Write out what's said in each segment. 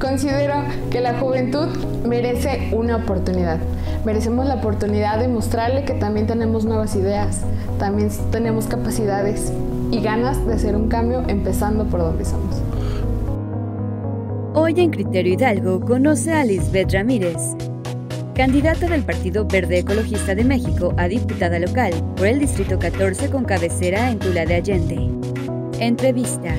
Considero que la juventud merece una oportunidad. Merecemos la oportunidad de mostrarle que también tenemos nuevas ideas, también tenemos capacidades y ganas de hacer un cambio empezando por donde somos. Hoy en Criterio Hidalgo conoce a Lisbeth Ramírez, candidata del Partido Verde Ecologista de México a diputada local por el Distrito 14 con cabecera en Tula de Allende. Entrevista.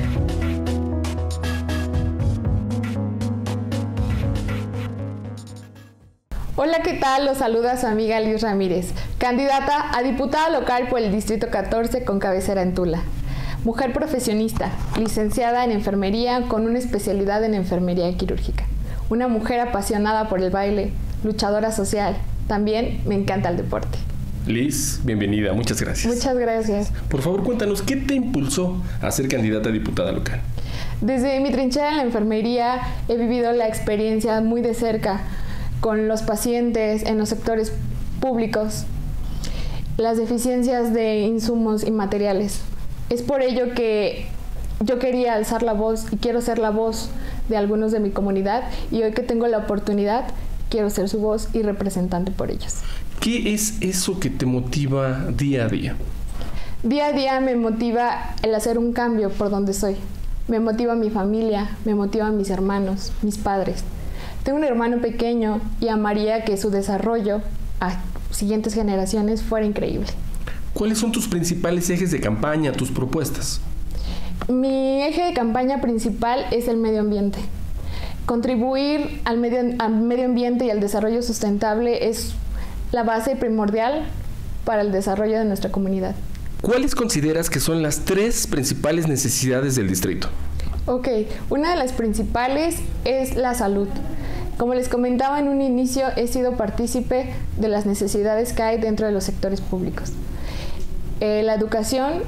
Hola, ¿qué tal? Los saluda su amiga Liz Ramírez, candidata a diputada local por el Distrito 14 con cabecera en Tula. Mujer profesionista, licenciada en enfermería con una especialidad en enfermería quirúrgica. Una mujer apasionada por el baile, luchadora social. También me encanta el deporte. Liz, bienvenida, muchas gracias. Muchas gracias. Por favor, cuéntanos, ¿qué te impulsó a ser candidata a diputada local? Desde mi trinchera en la enfermería he vivido la experiencia muy de cerca con los pacientes en los sectores públicos, las deficiencias de insumos y materiales. Es por ello que yo quería alzar la voz y quiero ser la voz de algunos de mi comunidad y hoy que tengo la oportunidad quiero ser su voz y representante por ellos. ¿Qué es eso que te motiva día a día? Día a día me motiva el hacer un cambio por donde soy. Me motiva mi familia, me motiva mis hermanos, mis padres. Tengo un hermano pequeño y amaría que su desarrollo a siguientes generaciones fuera increíble. ¿Cuáles son tus principales ejes de campaña, tus propuestas? Mi eje de campaña principal es el medio ambiente. Contribuir al medio, al medio ambiente y al desarrollo sustentable es la base primordial para el desarrollo de nuestra comunidad. ¿Cuáles consideras que son las tres principales necesidades del distrito? Ok, una de las principales es la salud. Como les comentaba en un inicio, he sido partícipe de las necesidades que hay dentro de los sectores públicos. Eh, la educación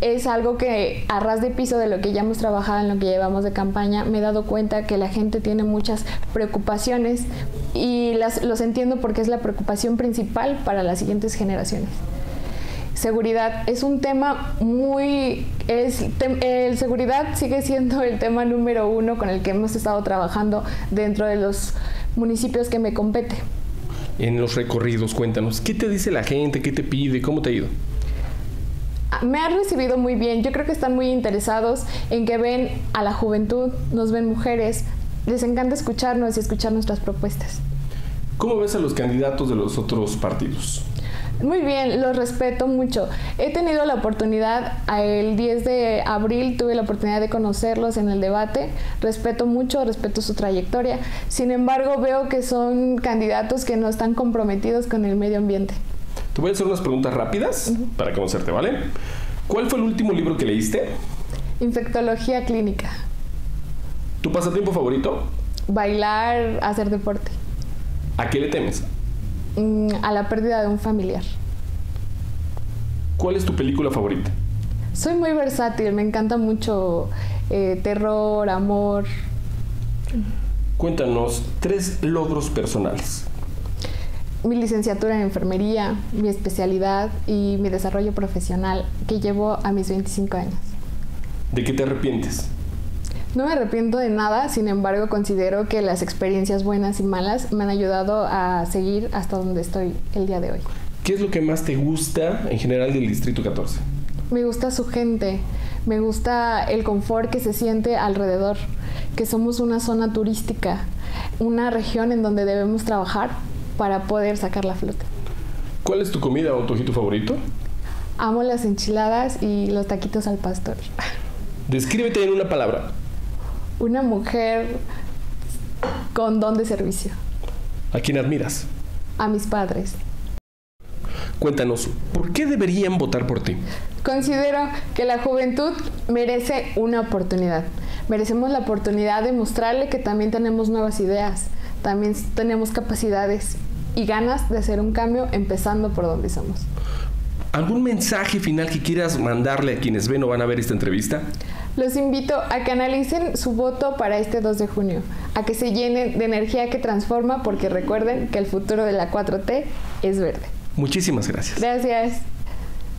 es algo que a ras de piso de lo que ya hemos trabajado en lo que llevamos de campaña, me he dado cuenta que la gente tiene muchas preocupaciones y las, los entiendo porque es la preocupación principal para las siguientes generaciones seguridad es un tema muy es, el seguridad sigue siendo el tema número uno con el que hemos estado trabajando dentro de los municipios que me compete en los recorridos cuéntanos qué te dice la gente qué te pide cómo te ha ido me ha recibido muy bien. Yo creo que están muy interesados en que ven a la juventud, nos ven mujeres. Les encanta escucharnos y escuchar nuestras propuestas. ¿Cómo ves a los candidatos de los otros partidos? Muy bien, los respeto mucho. He tenido la oportunidad, el 10 de abril tuve la oportunidad de conocerlos en el debate. Respeto mucho, respeto su trayectoria. Sin embargo, veo que son candidatos que no están comprometidos con el medio ambiente. Te voy a hacer unas preguntas rápidas para conocerte, ¿vale? ¿Cuál fue el último libro que leíste? Infectología clínica. ¿Tu pasatiempo favorito? Bailar, hacer deporte. ¿A qué le temes? Mm, a la pérdida de un familiar. ¿Cuál es tu película favorita? Soy muy versátil, me encanta mucho eh, terror, amor. Cuéntanos tres logros personales. Mi licenciatura en enfermería, mi especialidad y mi desarrollo profesional que llevo a mis 25 años. ¿De qué te arrepientes? No me arrepiento de nada, sin embargo considero que las experiencias buenas y malas me han ayudado a seguir hasta donde estoy el día de hoy. ¿Qué es lo que más te gusta en general del Distrito 14? Me gusta su gente, me gusta el confort que se siente alrededor, que somos una zona turística, una región en donde debemos trabajar para poder sacar la flota. ¿Cuál es tu comida o tu ojito favorito? Amo las enchiladas y los taquitos al pastor. Descríbete en una palabra una mujer con don de servicio. ¿A quién admiras? A mis padres. Cuéntanos, ¿por qué deberían votar por ti? Considero que la juventud merece una oportunidad. Merecemos la oportunidad de mostrarle que también tenemos nuevas ideas, también tenemos capacidades y ganas de hacer un cambio empezando por donde somos. ¿Algún mensaje final que quieras mandarle a quienes ven o van a ver esta entrevista? Los invito a que analicen su voto para este 2 de junio, a que se llenen de energía que transforma porque recuerden que el futuro de la 4T es verde. Muchísimas gracias. Gracias.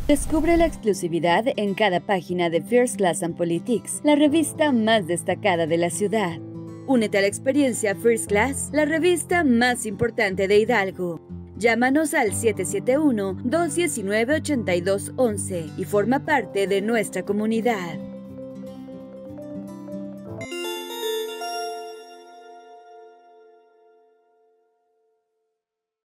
Descubre la exclusividad en cada página de First Class and Politics, la revista más destacada de la ciudad. Únete a la experiencia First Class, la revista más importante de Hidalgo. Llámanos al 771-219-8211 y forma parte de nuestra comunidad.